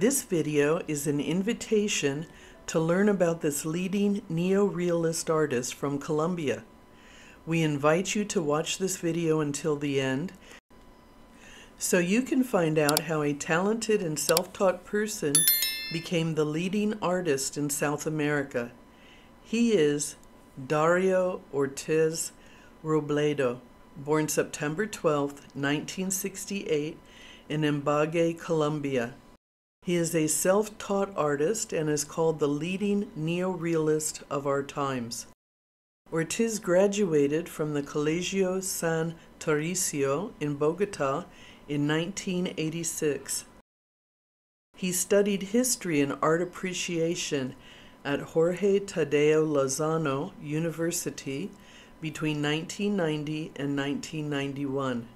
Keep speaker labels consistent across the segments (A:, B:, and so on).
A: This video is an invitation to learn about this leading neo-realist artist from Colombia. We invite you to watch this video until the end so you can find out how a talented and self-taught person became the leading artist in South America. He is Dario Ortiz Robledo, born September 12, 1968 in Ibague, Colombia. He is a self-taught artist and is called the leading neo-realist of our times. Ortiz graduated from the Colegio San Tarcisio in Bogota in 1986. He studied history and art appreciation at Jorge Tadeo Lozano University between 1990 and 1991.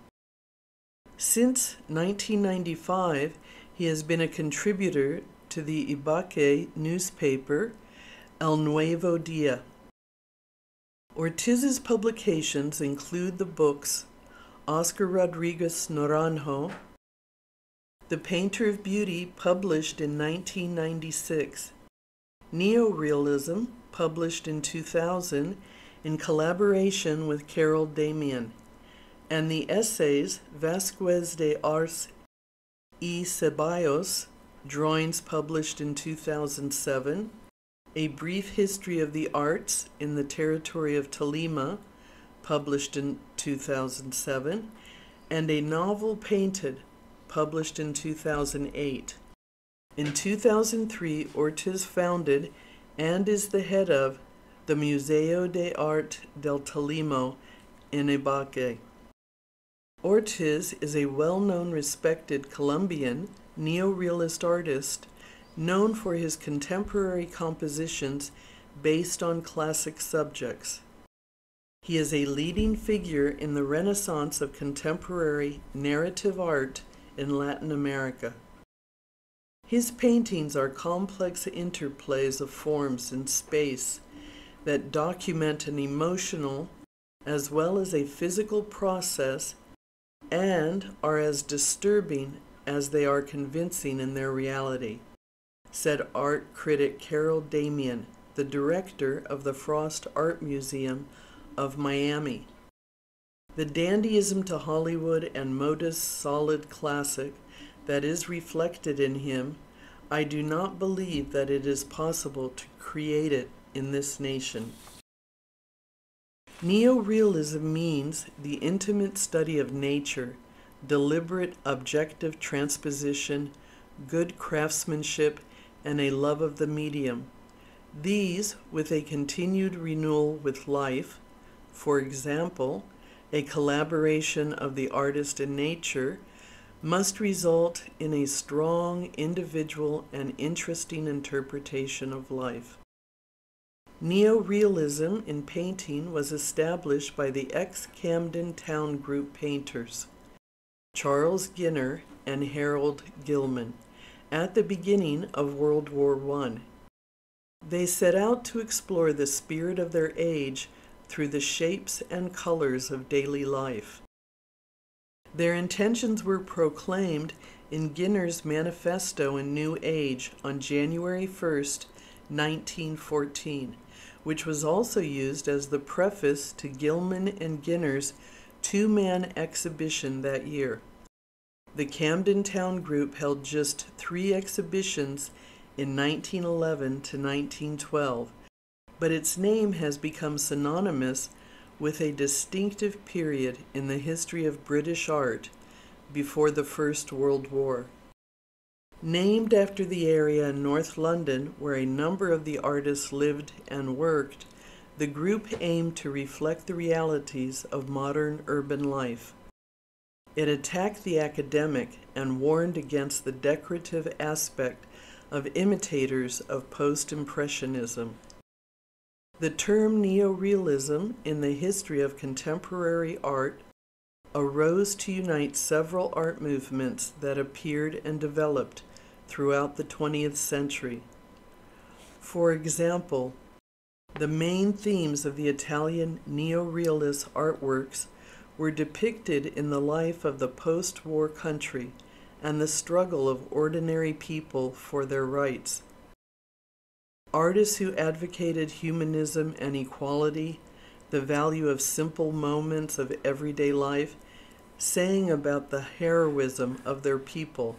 A: Since 1995, he has been a contributor to the Ibague newspaper El Nuevo Dia. Ortiz's publications include the books Oscar Rodriguez Naranjo, The Painter of Beauty, published in 1996, Neorealism, published in 2000 in collaboration with Carol Damian, and the essays Vasquez de Arce y Ceballos, drawings published in 2007, A Brief History of the Arts in the Territory of Tolima, published in 2007, and a novel painted, published in 2008. In 2003, Ortiz founded and is the head of the Museo de Arte del Tolima in Ibague. Ortiz is a well-known respected Colombian neo-realist artist known for his contemporary compositions based on classic subjects. He is a leading figure in the renaissance of contemporary narrative art in Latin America. His paintings are complex interplays of forms and space that document an emotional as well as a physical process and are as disturbing as they are convincing in their reality, said art critic Carol Damian, the director of the Frost Art Museum of Miami. The dandyism to Hollywood and modus solid classic that is reflected in him, I do not believe that it is possible to create it in this nation. Neorealism means the intimate study of nature, deliberate objective transposition, good craftsmanship, and a love of the medium. These, with a continued renewal with life, for example, a collaboration of the artist and nature, must result in a strong individual and interesting interpretation of life. Neorealism in painting was established by the ex-Camden Town Group painters, Charles Ginner and Harold Gilman, at the beginning of World War I. They set out to explore the spirit of their age through the shapes and colors of daily life. Their intentions were proclaimed in Ginner's Manifesto in New Age on January 1, 1914, which was also used as the preface to Gilman and Ginner's two-man exhibition that year. The Camden Town Group held just three exhibitions in 1911 to 1912, but its name has become synonymous with a distinctive period in the history of British art before the First World War. Named after the area in North London where a number of the artists lived and worked, the group aimed to reflect the realities of modern urban life. It attacked the academic and warned against the decorative aspect of imitators of post-impressionism. The term neorealism in the history of contemporary art arose to unite several art movements that appeared and developed throughout the 20th century. For example, the main themes of the Italian neorealist artworks were depicted in the life of the post-war country and the struggle of ordinary people for their rights. Artists who advocated humanism and equality, the value of simple moments of everyday life, saying about the heroism of their people,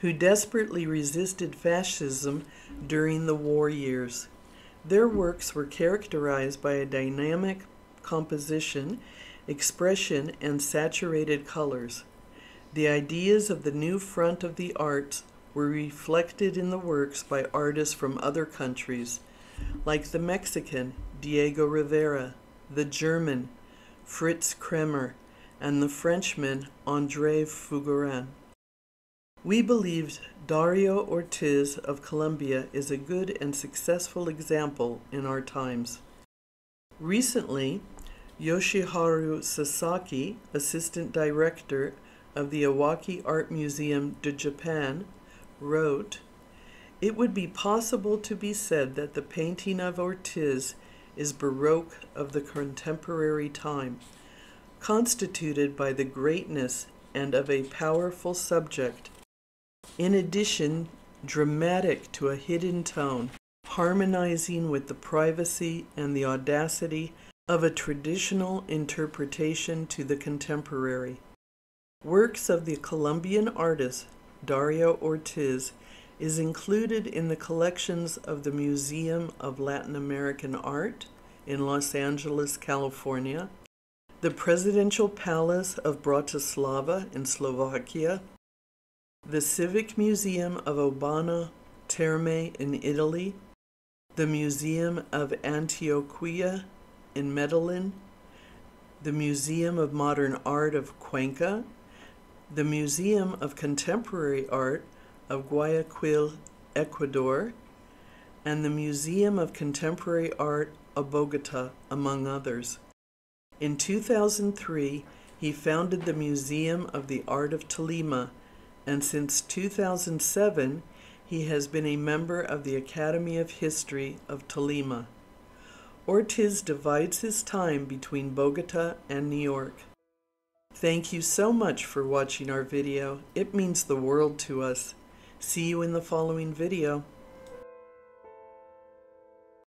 A: who desperately resisted fascism during the war years. Their works were characterized by a dynamic composition, expression, and saturated colors. The ideas of the new front of the arts were reflected in the works by artists from other countries, like the Mexican Diego Rivera, the German Fritz Cremer, and the Frenchman André Fougeron. We believed Dario Ortiz of Colombia is a good and successful example in our times. Recently, Yoshiharu Sasaki, assistant director of the Iwaki Art Museum de Japan, wrote, It would be possible to be said that the painting of Ortiz is Baroque of the contemporary time, constituted by the greatness and of a powerful subject, in addition, dramatic to a hidden tone, harmonizing with the privacy and the audacity of a traditional interpretation to the contemporary. Works of the Colombian artist Dario Ortiz is included in the collections of the Museum of Latin American Art in Los Angeles, California, the Presidential Palace of Bratislava in Slovakia, the Civic Museum of Urbano Terme in Italy, the Museum of Antioquia in Medellin, the Museum of Modern Art of Cuenca. The Museum of Contemporary Art of Guayaquil, Ecuador, and the Museum of Contemporary Art of Bogota, among others. In 2003, he founded the Museum of the Art of Tolima, and since 2007, he has been a member of the Academy of History of Tolima. Ortiz divides his time between Bogota and New York. Thank you so much for watching our video. It means the world to us. See you in the following video.